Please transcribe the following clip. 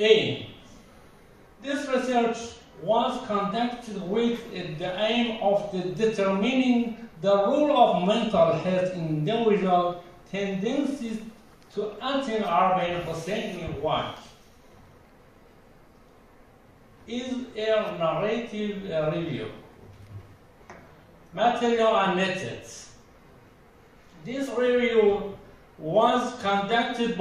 A. This research was conducted with the aim of the determining the role of mental health in individual tendencies to attain urban Husseini work. Is a narrative review. Material and methods. This review was conducted